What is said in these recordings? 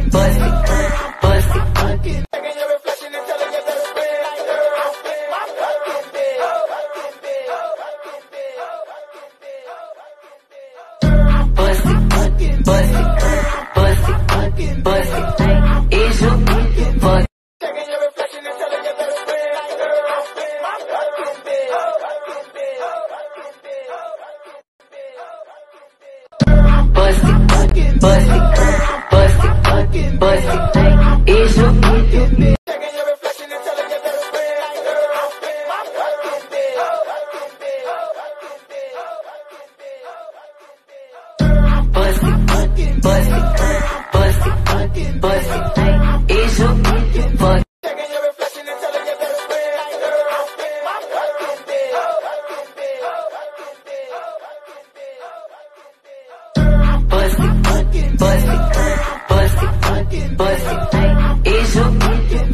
it, bust it. Bust it, bust it, bust it, bust it. Bust it, bust it. Is your bust bust it, bust it, bust it. Is your reflection and telling you better spin like girl. I spin my fucking bill.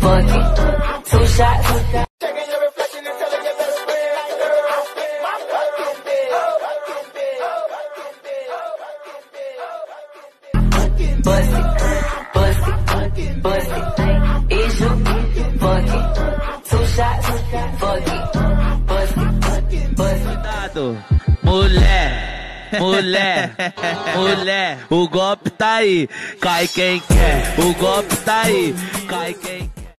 Fucking? Two shots. It, bust it. Mulher, mulher, mulher, o golpe tá aí, cai quem quer, o golpe tá aí, cai quem